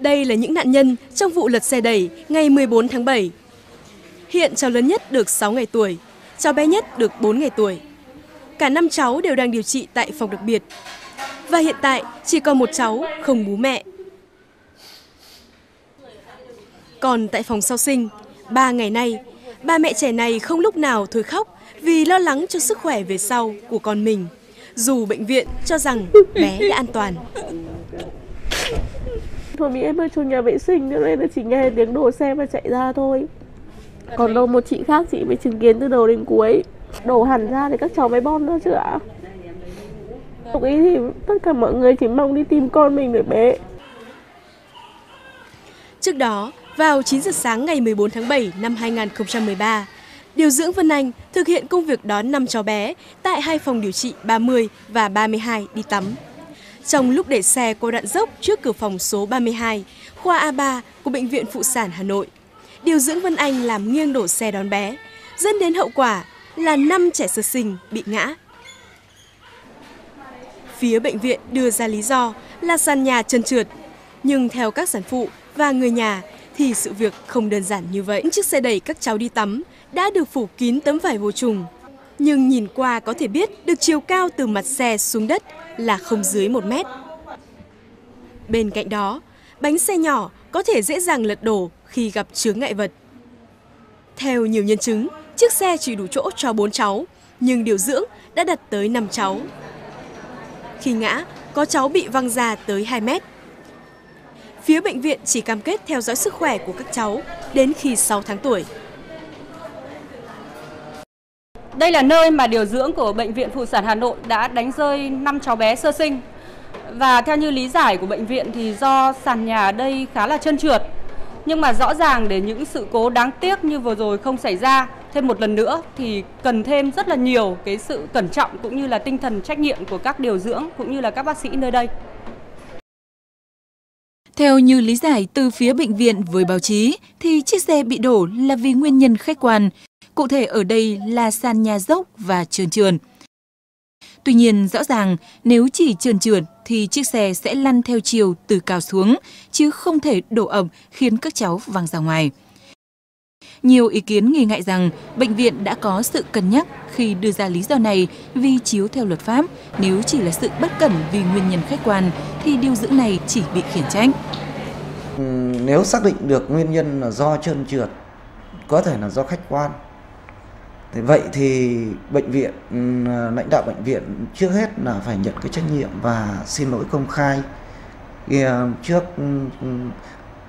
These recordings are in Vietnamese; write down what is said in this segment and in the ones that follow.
Đây là những nạn nhân trong vụ lật xe đẩy ngày 14 tháng 7. Hiện cháu lớn nhất được 6 ngày tuổi, cháu bé nhất được 4 ngày tuổi. Cả năm cháu đều đang điều trị tại phòng đặc biệt. Và hiện tại chỉ còn một cháu không bú mẹ. Còn tại phòng sau sinh, ba ngày nay, ba mẹ trẻ này không lúc nào thôi khóc vì lo lắng cho sức khỏe về sau của con mình. Dù bệnh viện cho rằng bé đã an toàn. Thôi bị em ở trong nhà vệ sinh nữa nên là chỉ nghe tiếng đổ xe và chạy ra thôi. Còn đâu một chị khác chị mới chứng kiến từ đầu đến cuối. Đổ hẳn ra thì các cháu mới bon ra chứ ạ. Lúc ấy thì tất cả mọi người chỉ mong đi tìm con mình để bé. Trước đó, vào 9 giờ sáng ngày 14 tháng 7 năm 2013, điều dưỡng Vân Anh thực hiện công việc đón 5 cháu bé tại hai phòng điều trị 30 và 32 đi tắm. Trong lúc để xe qua đoạn dốc trước cửa phòng số 32, khoa A3 của Bệnh viện Phụ sản Hà Nội, điều dưỡng Vân Anh làm nghiêng đổ xe đón bé, dẫn đến hậu quả là 5 trẻ sơ sinh bị ngã. Phía bệnh viện đưa ra lý do là sàn nhà trơn trượt, nhưng theo các sản phụ và người nhà thì sự việc không đơn giản như vậy. Chiếc xe đẩy các cháu đi tắm đã được phủ kín tấm vải vô trùng. Nhưng nhìn qua có thể biết được chiều cao từ mặt xe xuống đất là không dưới 1 mét. Bên cạnh đó, bánh xe nhỏ có thể dễ dàng lật đổ khi gặp chướng ngại vật. Theo nhiều nhân chứng, chiếc xe chỉ đủ chỗ cho 4 cháu, nhưng điều dưỡng đã đặt tới 5 cháu. Khi ngã, có cháu bị văng ra tới 2 mét. Phía bệnh viện chỉ cam kết theo dõi sức khỏe của các cháu đến khi 6 tháng tuổi. Đây là nơi mà điều dưỡng của Bệnh viện Phụ sản Hà Nội đã đánh rơi 5 cháu bé sơ sinh. Và theo như lý giải của bệnh viện thì do sàn nhà ở đây khá là trơn trượt. Nhưng mà rõ ràng để những sự cố đáng tiếc như vừa rồi không xảy ra thêm một lần nữa thì cần thêm rất là nhiều cái sự cẩn trọng cũng như là tinh thần trách nhiệm của các điều dưỡng cũng như là các bác sĩ nơi đây. Theo như lý giải từ phía bệnh viện với báo chí, thì chiếc xe bị đổ là vì nguyên nhân khách quan. Cụ thể ở đây là sàn nhà dốc và trơn trượt. Tuy nhiên, rõ ràng nếu chỉ trơn trượt thì chiếc xe sẽ lăn theo chiều từ cao xuống, chứ không thể đổ ập khiến các cháu văng ra ngoài. Nhiều ý kiến nghi ngại rằng bệnh viện đã có sự cân nhắc khi đưa ra lý do này vì chiếu theo luật pháp, nếu chỉ là sự bất cẩn vì nguyên nhân khách quan thì điều dưỡng này chỉ bị khiển trách. Ừ, nếu xác định được nguyên nhân là do trơn trượt, có thể là do khách quan. Thế vậy thì bệnh viện ừ, lãnh đạo bệnh viện trước hết là phải nhận cái trách nhiệm và xin lỗi công khai ừ, trước ừ,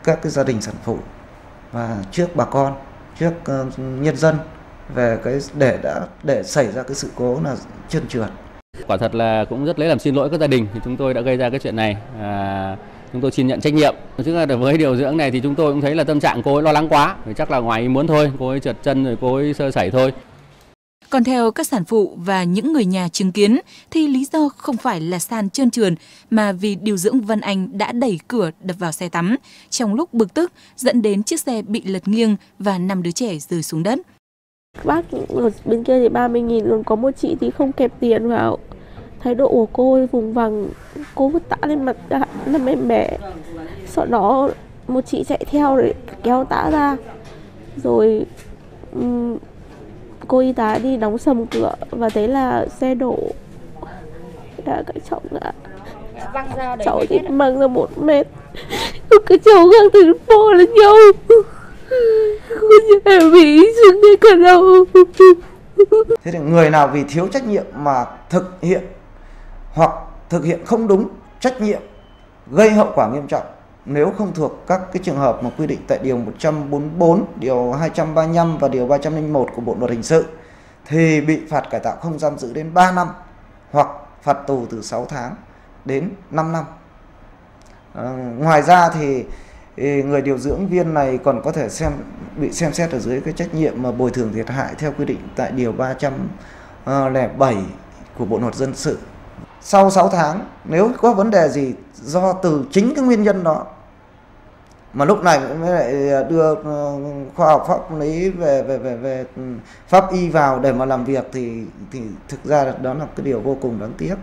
các cái gia đình sản phụ và trước bà con trước nhân dân về cái để đã để xảy ra cái sự cố là trơn trượt. Quả thật là cũng rất lấy làm xin lỗi các gia đình thì chúng tôi đã gây ra cái chuyện này. À, chúng tôi xin nhận trách nhiệm. Chứ là với điều dưỡng này thì chúng tôi cũng thấy là tâm trạng cô ấy lo lắng quá, chắc là ngoài ý muốn thôi, cô ấy trượt chân rồi cô ấy sơ sẩy thôi. Còn theo các sản phụ và những người nhà chứng kiến thì lý do không phải là sàn trơn trượt mà vì điều dưỡng Vân Anh đã đẩy cửa đập vào xe tắm trong lúc bực tức dẫn đến chiếc xe bị lật nghiêng và năm đứa trẻ rơi xuống đất. Bác ở bên kia thì 30 nghìn còn có một chị thì không kẹp tiền vào. Thái độ của cô vùng vằng, cô vứt tã lên mặt năm em bé. Sau đó một chị chạy theo để kéo tã ra. Rồi cô y tá đi đóng sầm cửa và thấy là xe đổ. Đã các cháu ngã văng ra cháu thì mang ra một mét. Cái cháu găng từ bò lên nhau. Em bị sưng đến cả đầu. Thế thì người nào vì thiếu trách nhiệm mà thực hiện hoặc thực hiện không đúng trách nhiệm gây hậu quả nghiêm trọng nếu không thuộc các cái trường hợp mà quy định tại điều 144, điều 235 và điều 301 của Bộ luật hình sự thì bị phạt cải tạo không giam giữ đến 3 năm hoặc phạt tù từ 6 tháng đến 5 năm. À, ngoài ra thì ừ, người điều dưỡng viên này còn có thể xem bị xem xét ở dưới cái trách nhiệm mà bồi thường thiệt hại theo quy định tại điều 307 ờ, của Bộ luật dân sự. Sau 6 tháng nếu có vấn đề gì do từ chính cái nguyên nhân đó mà lúc này mới lại ờ, đưa ờ, khoa học pháp lý về về về về ừ, pháp y vào để mà làm việc thì thì thực ra đó là cái điều vô cùng đáng tiếc.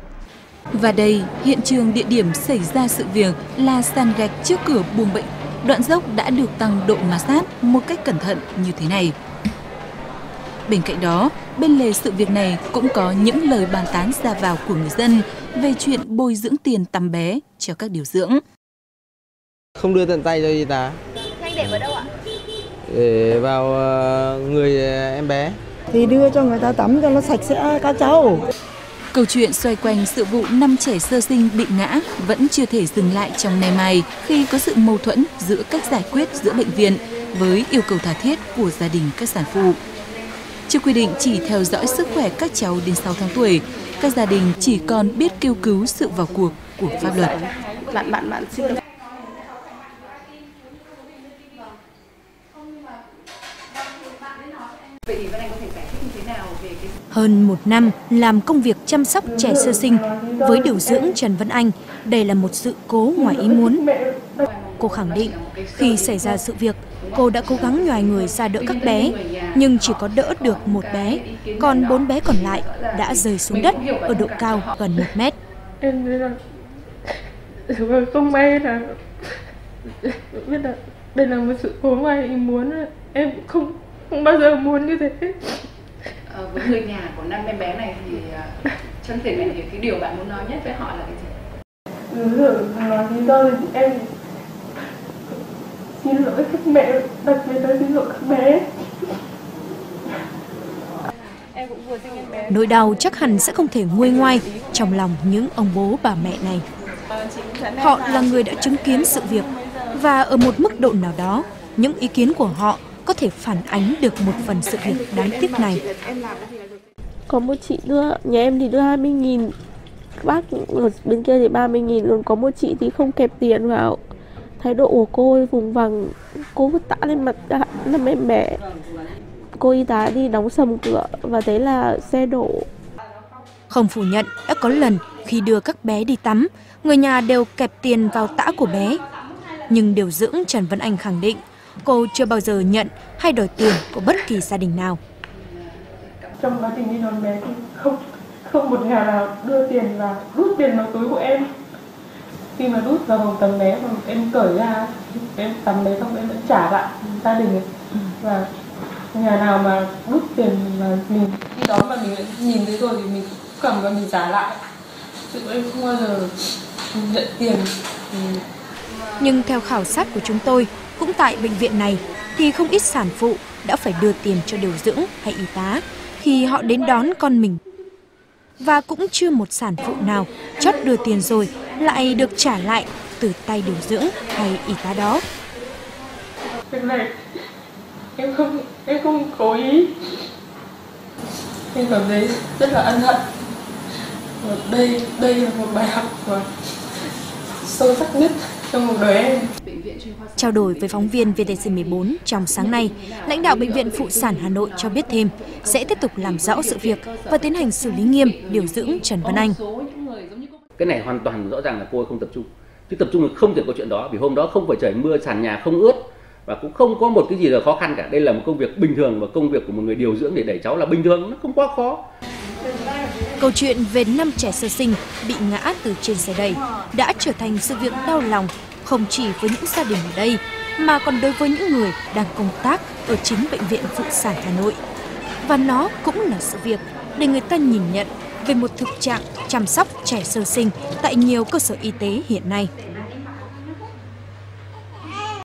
Và đây, hiện trường địa điểm xảy ra sự việc là sàn gạch trước cửa buồng bệnh. Đoạn dốc đã được tăng độ ma sát một cách cẩn thận như thế này. Bên cạnh đó, bên lề sự việc này cũng có những lời bàn tán ra vào của người dân về chuyện bồi dưỡng tiền tắm bé cho các điều dưỡng. Không đưa tận tay cho y tá. Anh để vào đâu ạ? Để vào ờ, người em bé. Thì đưa cho người ta tắm cho nó sạch sẽ các cháu. Câu chuyện xoay quanh sự vụ năm trẻ sơ sinh bị ngã vẫn chưa thể dừng lại trong nay mai khi có sự mâu thuẫn giữa cách giải quyết giữa bệnh viện với yêu cầu tha thiết của gia đình các sản phụ. Chưa quy định chỉ theo dõi sức khỏe các cháu đến 6 tháng tuổi, các gia đình chỉ còn biết kêu cứu sự vào cuộc của pháp luật. Bạn bạn bạn xin lỗi. Hơn một năm làm công việc chăm sóc trẻ sơ sinh với điều dưỡng Trần Vân Anh, đây là một sự cố ngoài ý muốn. Cô khẳng định khi xảy ra sự việc, cô đã cố gắng nhòi người ra đỡ các bé, nhưng chỉ có đỡ được một bé, còn bốn bé còn lại đã rơi xuống đất ở độ cao gần một mét. Em biết là không may là biết là đây là một sự cố ngoài ý muốn em không không bao giờ muốn như thế à, với người nhà của năm em bé này thì uh, chân thể này thì cái điều bạn muốn nói nhất với họ là cái gì? Nói lý do thì em xin lỗi các mẹ, đặc biệt là xin lỗi các bé. Nỗi đau chắc hẳn sẽ không thể nguôi ngoai trong lòng những ông bố bà mẹ này. Họ là người đã chứng kiến sự việc và ở một mức độ nào đó, những ý kiến của họ có thể phản ánh được một phần sự việc đáng tiếc này. Có một chị đưa, nhà em thì đưa 20 nghìn Bác ở bên kia thì 30 nghìn Còn có một chị thì không kẹp tiền vào Thái độ của cô vùng vằng Cô vứt tã lên mặt năm em bé Cô y tá đi đóng sầm cửa Và thấy là xe đổ Không phủ nhận đã có lần khi đưa các bé đi tắm Người nhà đều kẹp tiền vào tã của bé Nhưng điều dưỡng Trần Vân Anh khẳng định cô chưa bao giờ nhận hay đòi tiền của bất kỳ gia đình nào. Trong quá trình đi đón bé thì không không một nhà nào đưa tiền và rút tiền vào túi của em. Khi mà rút vào vòng tầm bé mà em cởi ra, em tắm bé xong em vẫn trả lại gia đình và nhà nào mà rút tiền mà mình đi đón mà mình nhìn thấy rồi thì mình cầm và mình trả lại chứ em không bao giờ nhận tiền nhưng theo khảo sát của chúng tôi cũng tại bệnh viện này thì không ít sản phụ đã phải đưa tiền cho điều dưỡng hay y tá khi họ đến đón con mình. Và cũng chưa một sản phụ nào chót đưa tiền rồi lại được trả lại từ tay điều dưỡng hay y tá đó. Em không em không cố ý. Em cảm thấy rất là ân hận. Và đây đây là một bài học mà sâu sắc nhất trong cuộc đời em. Trao đổi với phóng viên VTC14 trong sáng nay, lãnh đạo Bệnh viện Phụ sản Hà Nội cho biết thêm sẽ tiếp tục làm rõ sự việc và tiến hành xử lý nghiêm điều dưỡng Trần Văn Anh. Cái này hoàn toàn rõ ràng là cô ấy không tập trung. Chứ tập trung là không thể có chuyện đó vì hôm đó không phải trời mưa sàn nhà không ướt và cũng không có một cái gì là khó khăn cả. Đây là một công việc bình thường và công việc của một người điều dưỡng để đẩy cháu là bình thường, nó không quá khó. Câu chuyện về năm trẻ sơ sinh bị ngã từ trên xe đẩy đã trở thành sự việc đau lòng không chỉ với những gia đình ở đây mà còn đối với những người đang công tác ở chính bệnh viện phụ sản Hà Nội. Và nó cũng là sự việc để người ta nhìn nhận về một thực trạng chăm sóc trẻ sơ sinh tại nhiều cơ sở y tế hiện nay.